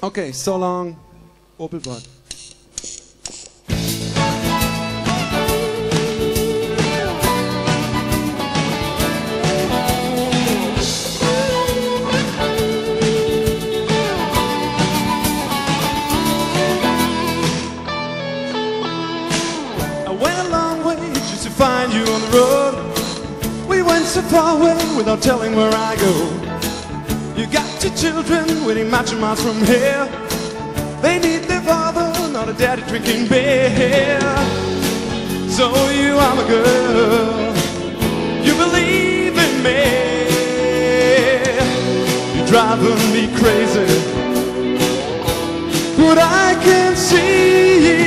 Okay, so long, just to find you on the road. We went so far away without telling where I go. You got children waiting matching miles from here. They need their father, not a daddy drinking beer. So you are my girl. You believe in me. You're driving me crazy. But I can see.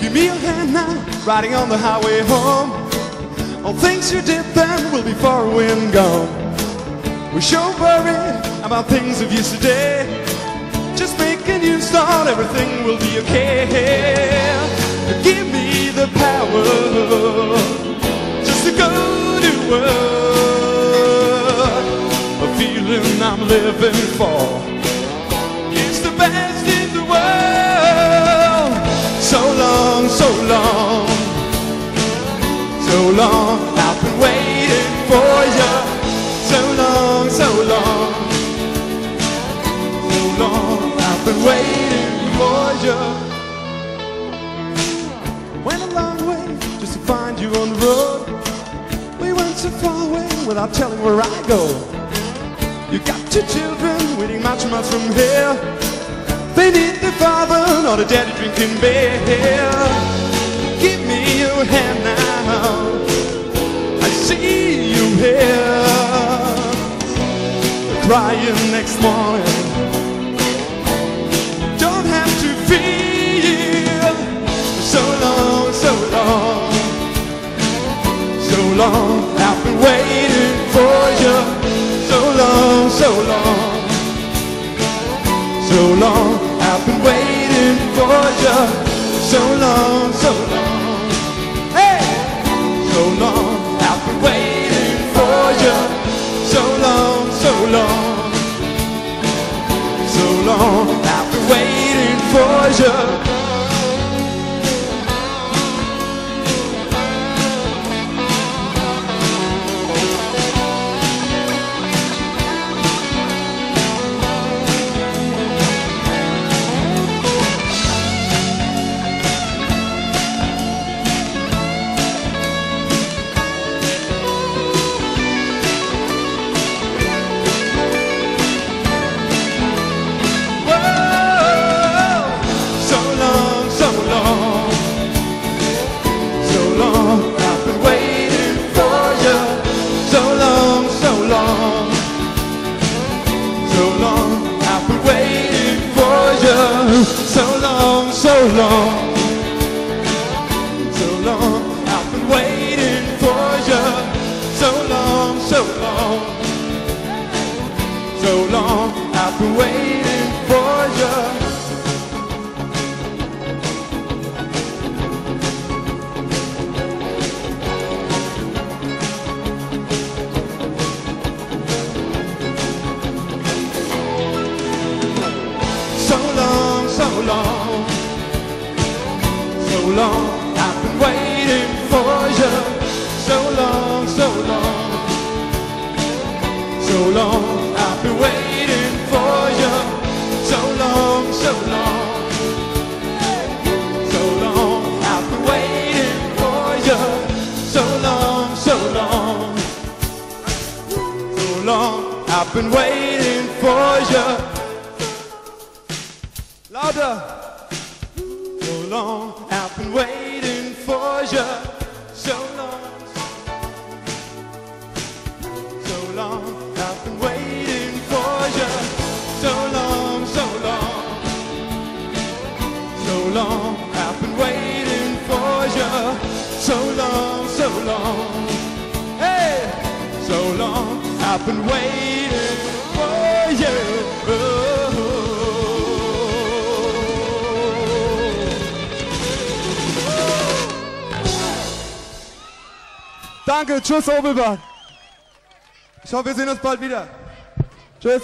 Give me your hand now, riding on the highway home. All things you did then will be far away and gone. We sure worry about things of yesterday. Just make a new start, everything will be okay. Give me the power just to go to work. A feeling I'm living for. So long, so long. I've been waiting for you. Went a long way just to find you on the road. We went so far away without telling where I go. You got two children waiting much miles from here. They need their father, not a daddy drinking beer. Give me your hand now. I see you here. Crying next morning. Don't have to feel so long, so long, so long. I've been waiting for you. So long, so long, so long. I've been waiting for you. So long, so long. Hey, so long. For long, so long, so long. I've been waiting for you. So long, so long, so long. I've been waiting for you. So long, so long, long. I've been waiting for you. So long, so long, so long. I've been waiting for you. So long, so long, so long. I've been waiting for you. So long, so long, so long. I've been waiting for you. Louder. Long, I've been waiting for you. So long, so long, I've been waiting for you. So long, so long, so long, I've been waiting for you. So long, so long, hey, so long, I've been waiting Danke, tschüss Obelbad. Ich hoffe, wir sehen uns bald wieder. Tschüss.